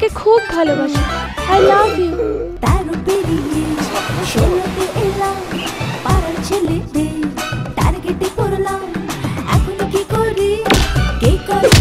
তোমাকে খুব ভালোবাসি। আই লাভ ইউ তার পেরিয়ে ষোলোতে এলাম, পাড়ার ছেলেদের টার্গেটে করলাম। এখন কি করি? কে করে